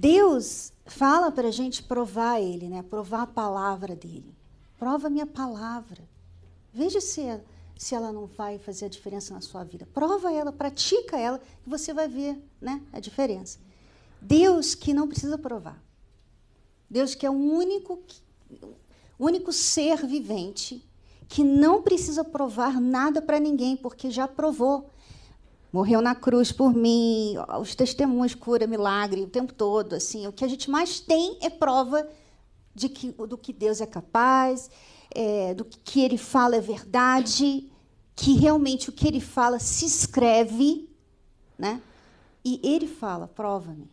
Deus fala para a gente provar Ele, né? provar a palavra dele. Prova minha palavra. Veja se, se ela não vai fazer a diferença na sua vida. Prova ela, pratica ela, e você vai ver né, a diferença. Deus que não precisa provar. Deus que é o único, único ser vivente que não precisa provar nada para ninguém, porque já provou. Morreu na cruz por mim, os testemunhos cura milagre o tempo todo. Assim, o que a gente mais tem é prova de que, do que Deus é capaz, é, do que Ele fala é verdade, que realmente o que Ele fala se escreve, né? E Ele fala, prova-me.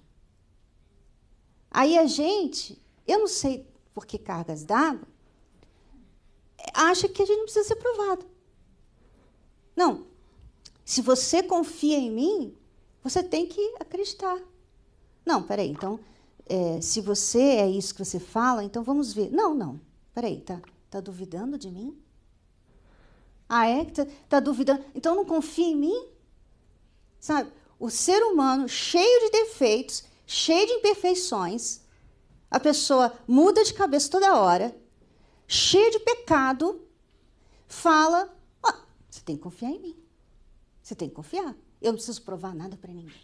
Aí a gente, eu não sei por que cargas d'água, acha que a gente não precisa ser provado. Não. Se você confia em mim, você tem que acreditar. Não, peraí, então, é, se você é isso que você fala, então vamos ver. Não, não, peraí, tá, tá duvidando de mim? Ah, é? Tá, tá duvidando? Então não confia em mim? Sabe? O ser humano, cheio de defeitos, cheio de imperfeições, a pessoa muda de cabeça toda hora, cheio de pecado, fala: oh, você tem que confiar em mim. Você tem que confiar. Eu não preciso provar nada para ninguém.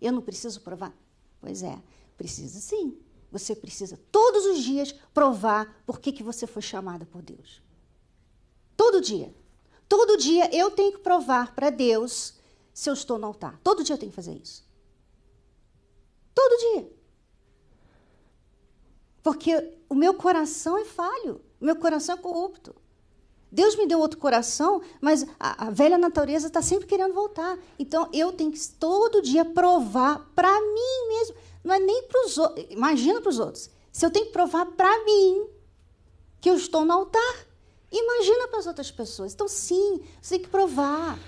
Eu não preciso provar. Pois é, precisa sim. Você precisa todos os dias provar por que, que você foi chamada por Deus. Todo dia. Todo dia eu tenho que provar para Deus se eu estou no altar. Todo dia eu tenho que fazer isso. Todo dia. Porque o meu coração é falho, o meu coração é corrupto. Deus me deu outro coração, mas a, a velha natureza está sempre querendo voltar. Então eu tenho que todo dia provar para mim mesmo. Não é nem para os outros. Imagina para os outros. Se eu tenho que provar para mim que eu estou no altar, imagina para as outras pessoas. Então, sim, você tem que provar.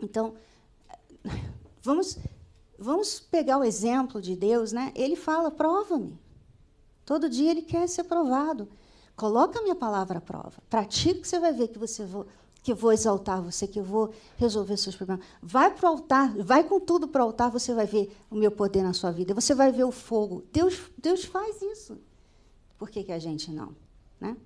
Então, vamos, vamos pegar o exemplo de Deus, né? Ele fala: prova-me. Todo dia ele quer ser provado. Coloca a minha palavra à prova. Pratique que você vai ver que você vou, que eu vou exaltar você, que eu vou resolver seus problemas. Vai para o altar, vai com tudo para o altar, você vai ver o meu poder na sua vida. Você vai ver o fogo. Deus, Deus faz isso. Por que, que a gente não? Né?